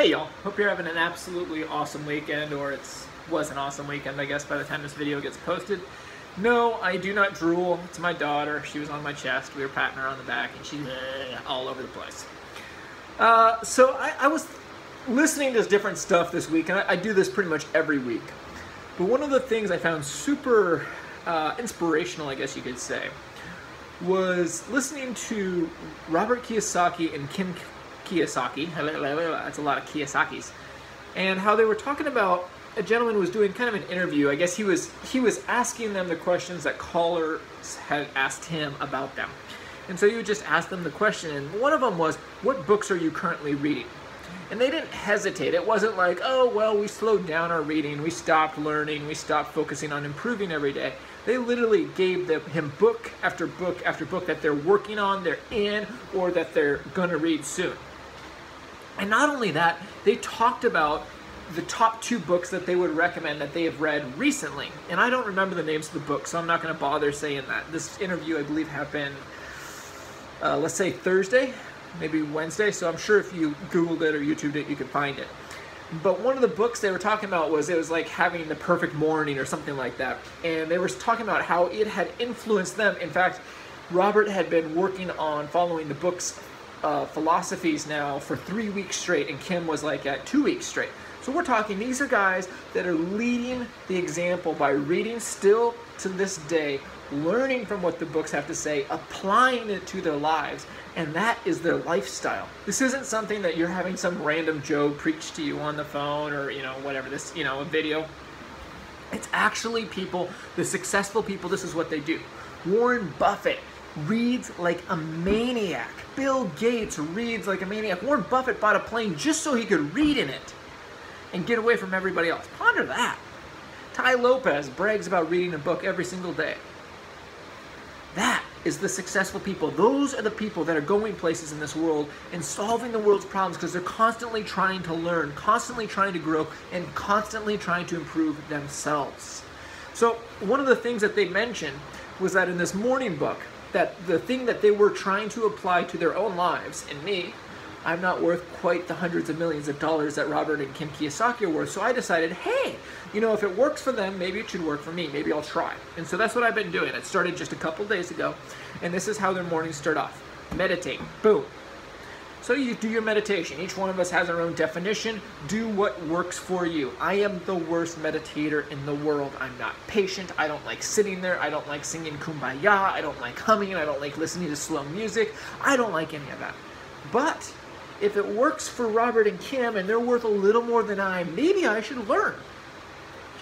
Hey y'all, hope you're having an absolutely awesome weekend, or it was an awesome weekend, I guess, by the time this video gets posted. No, I do not drool. It's my daughter. She was on my chest. We were patting her on the back, and she's all over the place. Uh, so I, I, was listening to different stuff this week, and I, I, do this pretty much every week. But one of the things I found super uh, inspirational, I guess you could say, was listening to Robert Kiyosaki and Kim Kiyosaki. That's a lot of Kiyosaki's. And how they were talking about a gentleman was doing kind of an interview. I guess he was he was asking them the questions that callers had asked him about them. And so you would just ask them the question, and one of them was, "What books are you currently reading?" And they didn't hesitate. It wasn't like, "Oh, well, we slowed down our reading, we stopped learning, we stopped focusing on improving every day." They literally gave them, him book after book after book that they're working on, they're in, or that they're gonna read soon. And not only that, they talked about the top two books that they would recommend that they have read recently. And I don't remember the names of the books, so I'm not going to bother saying that. This interview, I believe, happened, uh, let's say Thursday, maybe Wednesday. So I'm sure if you Googled it or YouTubed it, you could find it. But one of the books they were talking about was it was like having the perfect morning or something like that. And they were talking about how it had influenced them. In fact, Robert had been working on following the book's uh, philosophies now for three weeks straight, and Kim was like at two weeks straight. So we're talking, these are guys that are leading the example by reading still to this day, learning from what the books have to say, applying it to their lives, and that is their lifestyle. This isn't something that you're having some random Joe preach to you on the phone or, you know, whatever, this, you know, a video. It's actually people, the successful people, this is what they do. Warren Buffett reads like a maniac. Bill Gates reads like a maniac. Warren Buffett bought a plane just so he could read in it and get away from everybody else. Ponder that. Tai Lopez brags about reading a book every single day. That is the successful people. Those are the people that are going places in this world and solving the world's problems because they're constantly trying to learn, constantly trying to grow, and constantly trying to improve themselves. So, one of the things that they mentioned was that in this morning book, that the thing that they were trying to apply to their own lives, and me, I'm not worth quite the hundreds of millions of dollars that Robert and Kim Kiyosaki are worth. So I decided, hey, you know, if it works for them, maybe it should work for me. Maybe I'll try. And so that's what I've been doing. It started just a couple days ago, and this is how their mornings start off. Meditate. Boom. So you do your meditation. Each one of us has our own definition. Do what works for you. I am the worst meditator in the world. I'm not patient. I don't like sitting there. I don't like singing kumbaya. I don't like humming. I don't like listening to slow music. I don't like any of that. But if it works for Robert and Kim and they're worth a little more than I, maybe I should learn.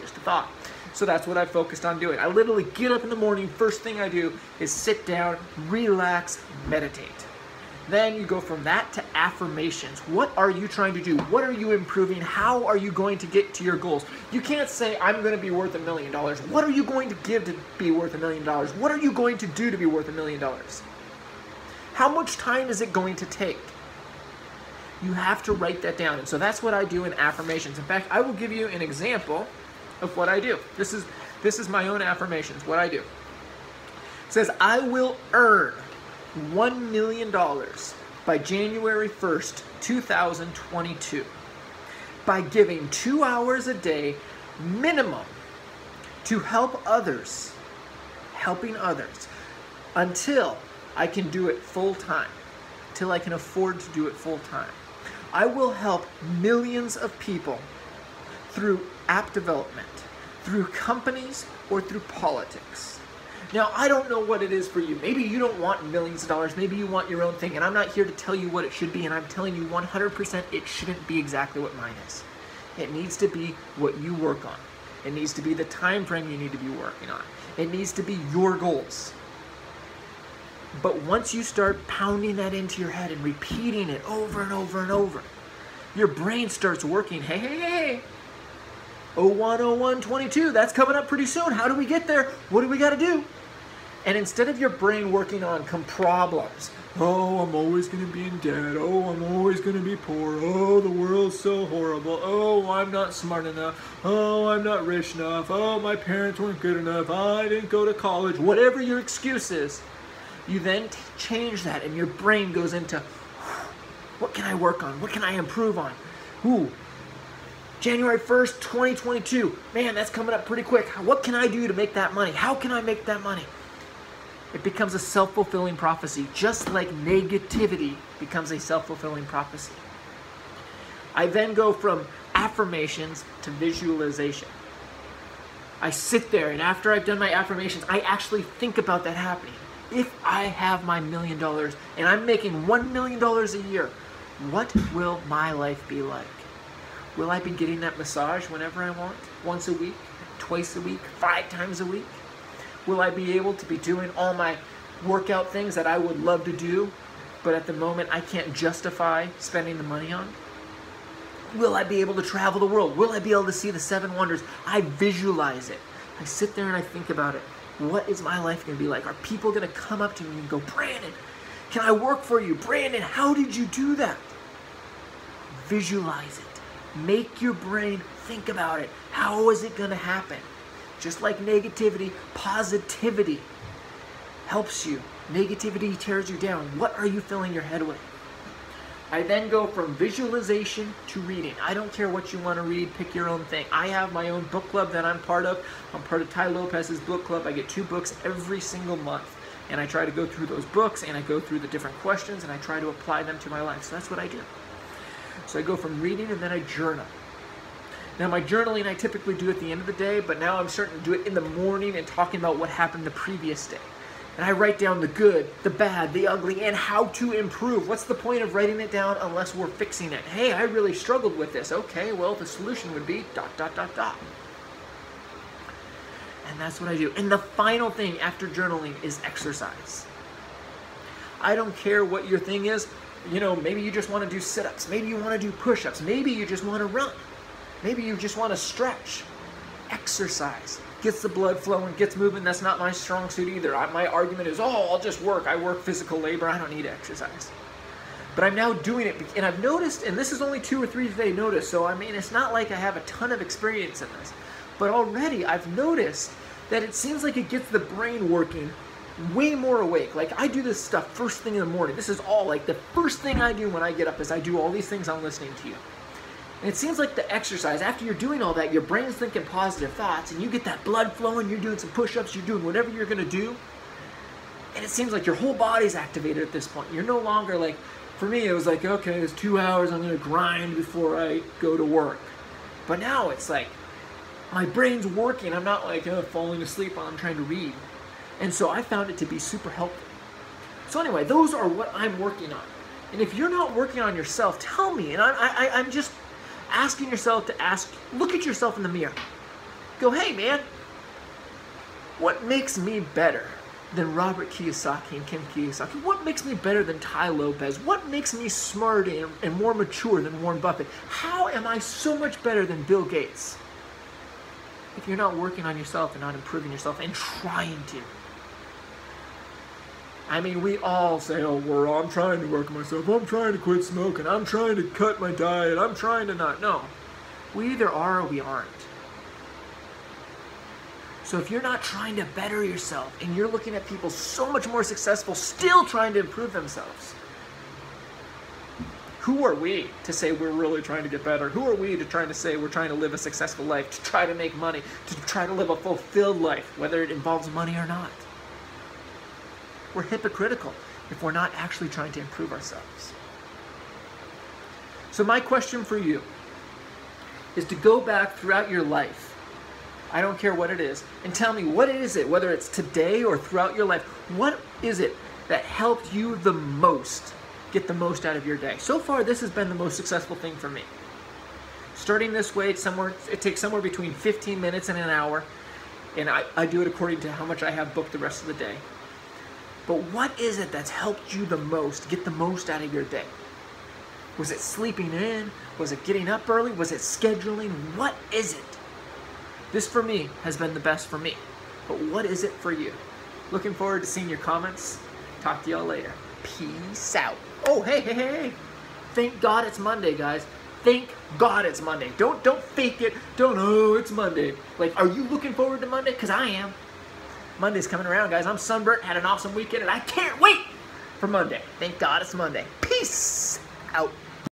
Just a thought. So that's what I focused on doing. I literally get up in the morning, first thing I do is sit down, relax, meditate. Then you go from that to affirmations. What are you trying to do? What are you improving? How are you going to get to your goals? You can't say, I'm going to be worth a million dollars. What are you going to give to be worth a million dollars? What are you going to do to be worth a million dollars? How much time is it going to take? You have to write that down. And so that's what I do in affirmations. In fact, I will give you an example of what I do. This is this is my own affirmations, what I do. It says I will earn 1 million dollars by January 1st, 2022 by giving 2 hours a day minimum to help others, helping others until I can do it full time, till I can afford to do it full time. I will help millions of people through app development, through companies, or through politics. Now, I don't know what it is for you. Maybe you don't want millions of dollars. Maybe you want your own thing. And I'm not here to tell you what it should be. And I'm telling you 100% it shouldn't be exactly what mine is. It needs to be what you work on. It needs to be the time frame you need to be working on. It needs to be your goals. But once you start pounding that into your head and repeating it over and over and over, your brain starts working. Hey, hey, hey. 010122, that's coming up pretty soon. How do we get there? What do we got to do? And instead of your brain working on problems, oh, I'm always going to be in debt. Oh, I'm always going to be poor. Oh, the world's so horrible. Oh, I'm not smart enough. Oh, I'm not rich enough. Oh, my parents weren't good enough. I didn't go to college. Whatever your excuse is, you then change that and your brain goes into what can I work on? What can I improve on? Ooh, January 1st, 2022. Man, that's coming up pretty quick. What can I do to make that money? How can I make that money? It becomes a self fulfilling prophecy, just like negativity becomes a self fulfilling prophecy. I then go from affirmations to visualization. I sit there, and after I've done my affirmations, I actually think about that happening. If I have my million dollars and I'm making $1 million a year, what will my life be like? Will I be getting that massage whenever I want? Once a week? Twice a week? Five times a week? Will I be able to be doing all my workout things that I would love to do, but at the moment I can't justify spending the money on? Will I be able to travel the world? Will I be able to see the seven wonders? I visualize it. I sit there and I think about it. What is my life going to be like? Are people going to come up to me and go, Brandon, can I work for you? Brandon, how did you do that? Visualize it. Make your brain think about it. How is it going to happen? Just like negativity, positivity helps you. Negativity tears you down. What are you filling your head with? I then go from visualization to reading. I don't care what you want to read, pick your own thing. I have my own book club that I'm part of. I'm part of Tai Lopez's book club. I get two books every single month. And I try to go through those books and I go through the different questions and I try to apply them to my life. So that's what I do. So I go from reading and then I journal. Now my journaling I typically do at the end of the day, but now I'm starting to do it in the morning and talking about what happened the previous day. And I write down the good, the bad, the ugly, and how to improve. What's the point of writing it down unless we're fixing it? Hey, I really struggled with this. Okay, well, the solution would be dot, dot, dot, dot. And that's what I do. And the final thing after journaling is exercise. I don't care what your thing is you know, maybe you just want to do sit ups. Maybe you want to do push ups. Maybe you just want to run. Maybe you just want to stretch. Exercise gets the blood flowing, gets moving. That's not my strong suit either. I, my argument is, oh, I'll just work. I work physical labor. I don't need exercise. But I'm now doing it, and I've noticed, and this is only two or three day notice, so I mean, it's not like I have a ton of experience in this. But already I've noticed that it seems like it gets the brain working way more awake. Like I do this stuff first thing in the morning. This is all like the first thing I do when I get up is I do all these things I'm listening to you. And it seems like the exercise, after you're doing all that, your brain's thinking positive thoughts and you get that blood flowing, you're doing some push-ups, you're doing whatever you're gonna do. And it seems like your whole body's activated at this point. You're no longer like, for me, it was like, okay, it's two hours, I'm gonna grind before I go to work. But now it's like, my brain's working. I'm not like oh, falling asleep while I'm trying to read. And so I found it to be super helpful. So anyway, those are what I'm working on. And if you're not working on yourself, tell me. And I, I, I'm just asking yourself to ask, look at yourself in the mirror. Go, hey man, what makes me better than Robert Kiyosaki and Kim Kiyosaki? What makes me better than Tai Lopez? What makes me smarter and, and more mature than Warren Buffett? How am I so much better than Bill Gates? If you're not working on yourself and not improving yourself and trying to. I mean, we all say, oh, well, I'm trying to work myself. I'm trying to quit smoking. I'm trying to cut my diet. I'm trying to not. No. We either are or we aren't. So if you're not trying to better yourself and you're looking at people so much more successful still trying to improve themselves, who are we to say we're really trying to get better? Who are we to try to say we're trying to live a successful life, to try to make money, to try to live a fulfilled life, whether it involves money or not? We're hypocritical if we're not actually trying to improve ourselves. So, my question for you is to go back throughout your life, I don't care what it is, and tell me what is it, whether it's today or throughout your life, what is it that helped you the most get the most out of your day? So far, this has been the most successful thing for me. Starting this way, it's somewhere, it takes somewhere between 15 minutes and an hour, and I, I do it according to how much I have booked the rest of the day. But what is it that's helped you the most, get the most out of your day? Was it sleeping in? Was it getting up early? Was it scheduling? What is it? This for me has been the best for me. But what is it for you? Looking forward to seeing your comments. Talk to y'all later. Peace out. Oh, hey, hey, hey. Thank God it's Monday, guys. Thank God it's Monday. Don't don't fake it. Don't oh it's Monday. Like, are you looking forward to Monday? Cause I am. Monday's coming around, guys. I'm sunburnt, had an awesome weekend, and I can't wait for Monday. Thank God it's Monday. Peace out.